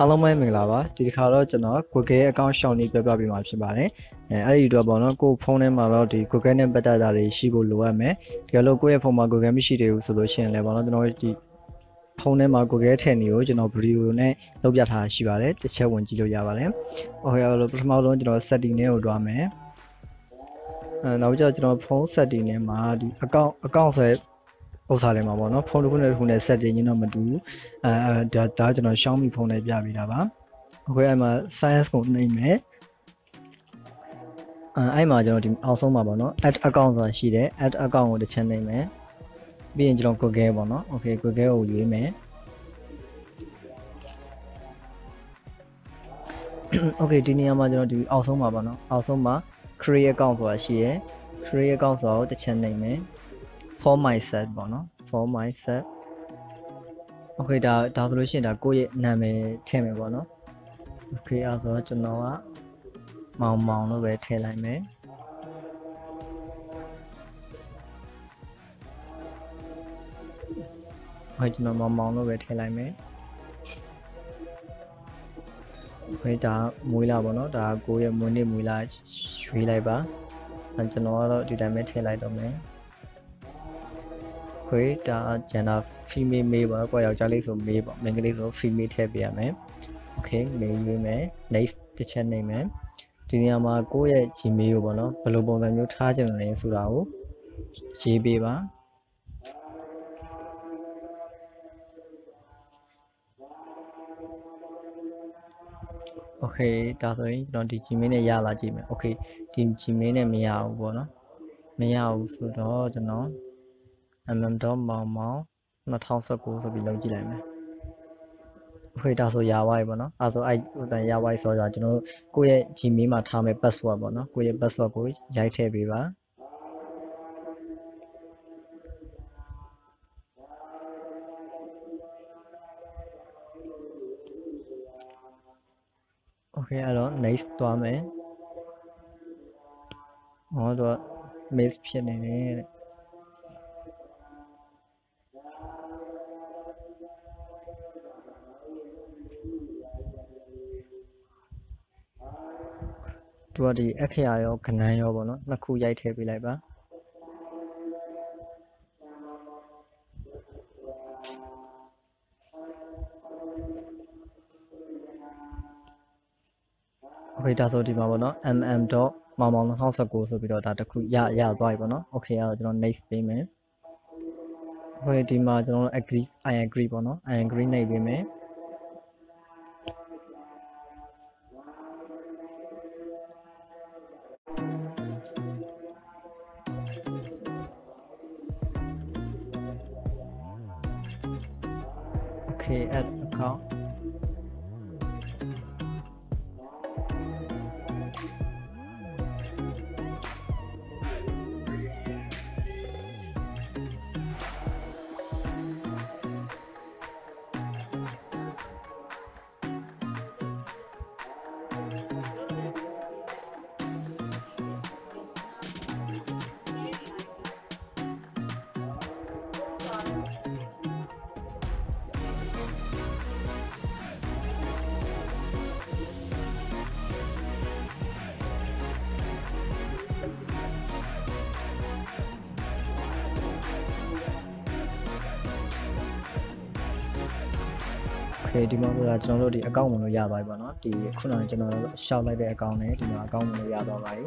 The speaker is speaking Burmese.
အားလုံးပဲမင်္ဂလာပါဒီတစ်ခါတော့ကျွန်တော် Google ရဲ့ account ရှောင်နေပြပြပေးမှာဖြစ်ပါတယ်အဲအဲ့ဒီတော့ပေါ့နော်ကိုဖုန်းထဲမှာတော့ဒီ Google နဲ့ပတ်သက်တာတွေရှိဖို့လိုအပ်မယ်တကယ်လို့ကိုယ့်ရဲ့ဖုန်းမှာ Google မရှိသေးဘူးဆိုလို့ရှိရင်လည်းပေါ့နော်ကျွန်တော်ဒီဖုန်းထဲမှာ Google ထည့်နေကိုကျွန်တော်ဗီဒီယိုနဲ့လုပ်ပြထားရှိပါတယ်တစ်ချက်ဝင်ကြည့်လို့ရပါတယ်ဟိုရလို့ပထမဆုံးကျွန်တော် setting နဲ့ဟိုတွားမယ်အဲနောက်ကျကျွန်တော်ဖုန်း setting နဲ့မှာဒီ account account ဆို ဥစ္စာတွေမှာပေါ့နော်ဖုန်းတစ်ခုနဲ့တစ်ခုနဲ့ setting ညတော့မတူဘူးအဲအဲဒါဒါကျွန်တော် Xiaomi ဖုန်းနဲ့ပြပေးတာပါအခုအဲ့မှာ science ကိုနှိမ့်မယ်အဲအဲ့မှာကျွန်တော်ဒီအောက်ဆုံးမှာပေါ့နော် add account ဆိုတာရှိတယ် add account ကိုတစ်ချက်နှိမ့်မယ်ပြီးရင်ကျွန်တော် Google ပေါ့နော် okay Google ကိုရွေးမယ် okay ဒီနေရာမှာကျွန်တော်ဒီအောက်ဆုံးမှာပေါ့နော်အောက်ဆုံးမှာ create account ဆိုတာရှိရယ် create account ဆိုတာကိုတစ်ချက်နှိမ့်မယ် for myself ပေါ့နော် for myself okay ဒါဒါဆိုလို့ရှိရင်ဒါကိုယ့်ရဲ့နာမည်ထည့်မယ်ပေါ့နော် okay အဲဆိုတော့ကျွန်တော်ကမောင်မောင်လို့ပဲထည့်လိုက်မယ်ဟုတ်ကျွန်တော်မောင်မောင်လို့ပဲထည့်လိုက်မယ်ခွေးဒါမွေးလာပေါ့နော်ဒါကိုယ့်ရဲ့မွေးနေ့မွေးလာရွေးလိုက်ပါအဲကျွန်တော်ကတော့ဒီတိုင်းပဲထည့်လိုက်တော့မယ် ခွေးဒါ gender female male ပေါ့နော်ကိုယ့်ယောက်ျားလေးဆို male ပေါ့မိန်းကလေးဆို female ထည့်ပေးရမယ် okay နေရွေးမယ် next တစ်ချက်နေမယ်ဒီနေရာမှာကိုယ့်ရဲ့ gmail ကိုပေါ့နော်ဘယ်လိုပုံစံမျိုးထားကြလဲဆိုတာကိုရေးပေးပါ โอเคဒါဆိုရင်ကျွန်တော်ဒီ Gmail နဲ့ရလာကြည့်မယ်โอเคဒီ Gmail နဲ့မရဘူးပေါ့နော်မရဘူးဆိုတော့ကျွန်တော် mm.maumau 2019ဆိုပြီးလုပ်ကြည့်လိုက်မယ်โอเคဒါဆိုရပါပြီပေါ့နော်အဲဆိုအဲ့ဟိုတန်ရပါပြီဆိုတော့ကျွန်တော်တို့ကိုယ့်ရဲ့ Gmail မှာထားမယ့် password ပေါ့နော်ကိုယ့်ရဲ့ password ကိုရိုက်ထည့်ပေးပါโอเคအဲ့တော့ next သွားမယ်ဟောတော့ miss ဖြစ်နေတယ်တဲ့ သူကဒီအခရာရောခဏန်းရောပေါ့နော်နှစ်ခုရိုက်ထည့်ပေးလိုက်ပါโอเคဒါဆိုဒီမှာပေါ့နော် mm. မောင်မောင်2019ဆိုပြီးတော့ဒါတစ်ခုရရသွားပြီပေါ့နော်โอเคအဲ့တော့ကျွန်တော် next ပေးမယ်ဟိုဒီမှာကျွန်တော်တို့ agree i agree ပေါ့နော် i agree နှိပ်ပေးမယ် okay add account Okay ဒီမှာဆိုတာကျွန်တော်တို့ဒီ account ဝင်လို့ရသွားပြီပေါ့နော်ဒီခုနကကျွန်တော်ရှောက်လိုက်တဲ့ account နဲ့ဒီမှာ account ဝင်လို့ရသွားပါပြီ